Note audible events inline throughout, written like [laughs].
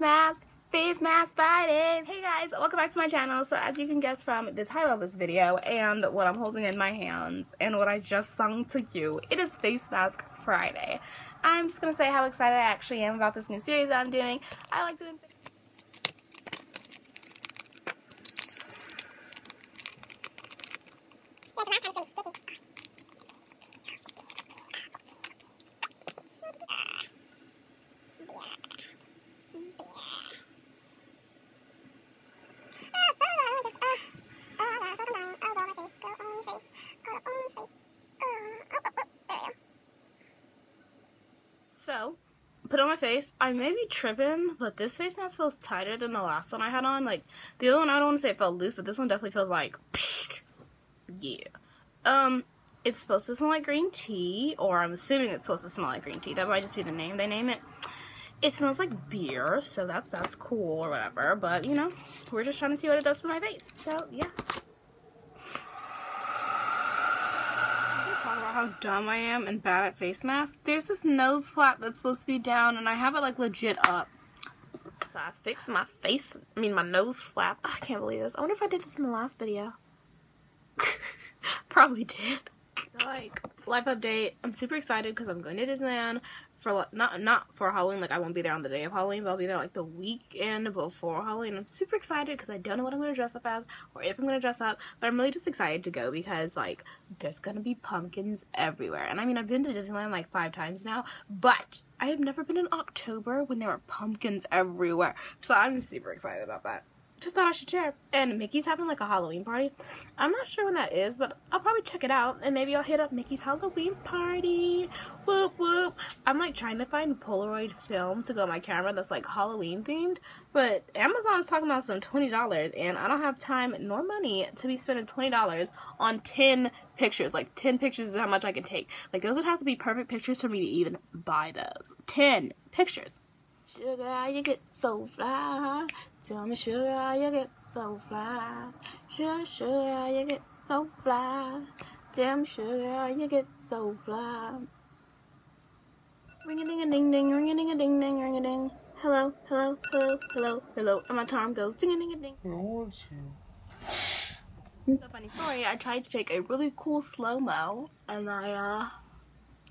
face mask, face mask Fridays. Hey guys, welcome back to my channel. So as you can guess from the title of this video and what I'm holding in my hands and what I just sung to you, it is Face Mask Friday. I'm just going to say how excited I actually am about this new series that I'm doing. I like doing So, put on my face. I may be tripping, but this face mask feels tighter than the last one I had on. Like, the other one, I don't want to say it felt loose, but this one definitely feels like, yeah. Um, it's supposed to smell like green tea, or I'm assuming it's supposed to smell like green tea. That might just be the name they name it. It smells like beer, so that's that's cool or whatever. But you know, we're just trying to see what it does for my face. So yeah. About how dumb I am and bad at face masks. There's this nose flap that's supposed to be down and I have it like legit up. So I fixed my face, I mean my nose flap. I can't believe this. I wonder if I did this in the last video. [laughs] Probably did. So like, life update. I'm super excited because I'm going to Disneyland for not not for Halloween. Like I won't be there on the day of Halloween, but I'll be there like the weekend before Halloween. I'm super excited because I don't know what I'm gonna dress up as or if I'm gonna dress up, but I'm really just excited to go because like there's gonna be pumpkins everywhere. And I mean I've been to Disneyland like five times now, but I have never been in October when there were pumpkins everywhere. So I'm super excited about that just thought I should share. And Mickey's having like a Halloween party. I'm not sure when that is, but I'll probably check it out and maybe I'll hit up Mickey's Halloween party. Whoop whoop. I'm like trying to find Polaroid film to go on my camera that's like Halloween themed, but Amazon's talking about some $20 and I don't have time nor money to be spending $20 on 10 pictures. Like 10 pictures is how much I can take. Like those would have to be perfect pictures for me to even buy those. 10 pictures. Sugar, you get so fly. Tell me, sugar, you get so fly. Sugar, sugar, you get so fly. Damn, sugar, you get so fly. Ring a ding a ding ding, ring a ding a ding ding, ring a ding. Hello, hello, hello, hello, hello. And my time goes ding a ding a ding. So funny story, I tried to take a really cool slow-mo and I uh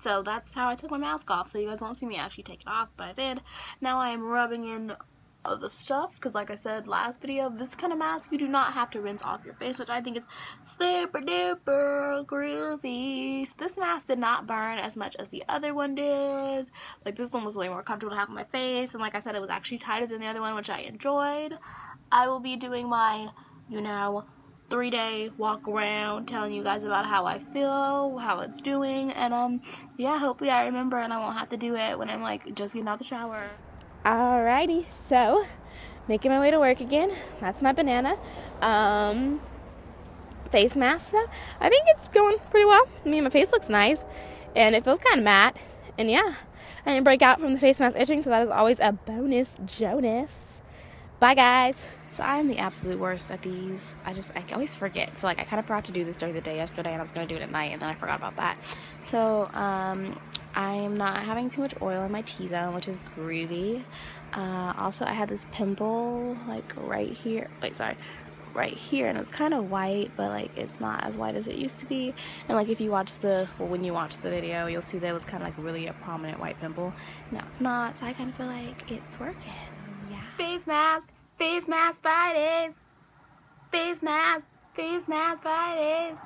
so that's how I took my mask off. So you guys won't see me actually take it off, but I did. Now I am rubbing in other stuff because like I said last video, this kind of mask you do not have to rinse off your face, which I think is super duper groovy. So this mask did not burn as much as the other one did. Like this one was way more comfortable to have on my face, and like I said, it was actually tighter than the other one, which I enjoyed. I will be doing my, you know, three day walk around telling you guys about how I feel, how it's doing, and um yeah, hopefully I remember and I won't have to do it when I'm like just getting out the shower. Alrighty, so making my way to work again. That's my banana. Um face mask now. I think it's going pretty well. I mean my face looks nice and it feels kinda matte. And yeah. I didn't break out from the face mask itching, so that is always a bonus Jonas. Bye, guys. So I'm the absolute worst at these. I just, I always forget. So, like, I kind of forgot to do this during the day yesterday, and I was going to do it at night, and then I forgot about that. So, um, I'm not having too much oil in my T-zone, which is groovy. Uh, also, I had this pimple, like, right here. Wait, sorry. Right here, and it's kind of white, but, like, it's not as white as it used to be. And, like, if you watch the, well, when you watch the video, you'll see that it was kind of, like, really a prominent white pimple. Now it's not, so I kind of feel like it's working Yeah. face mask, face mask Fridays. Face mask, face mask Fridays.